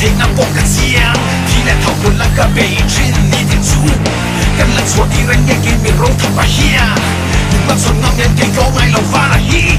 天南我个家，天来讨论那个北京你的主，跟人说敌人也给你肉他把呀，你们说那面的有买了发了一。